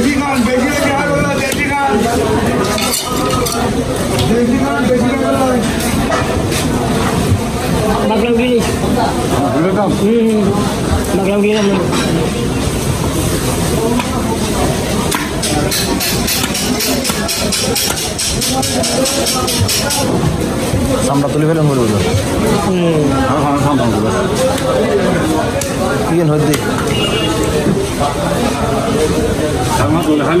দেশি গান বেশি রেখে আর হলো দেশি গান দেশি গান বেশি রেখে বাগলামগিরি হুম সামটা তুলে ফেলে মরে বুঝলো কি হদ্দি Alam mo, walang.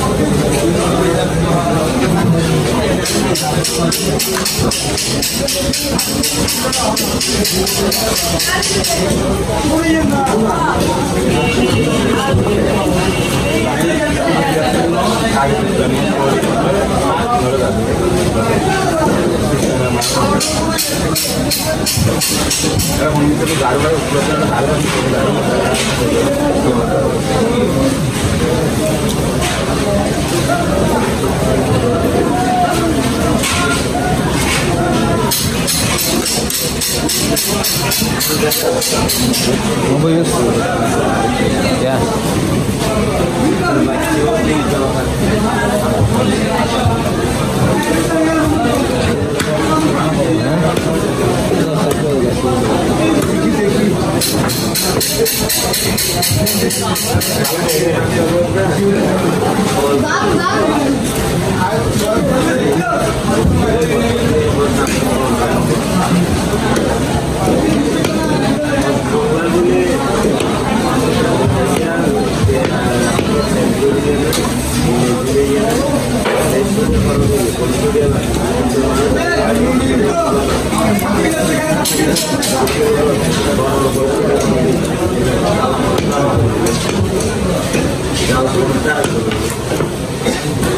হদ্দি 我不有死，呀、yeah. Warum, warum? 然后，我们下一步呢？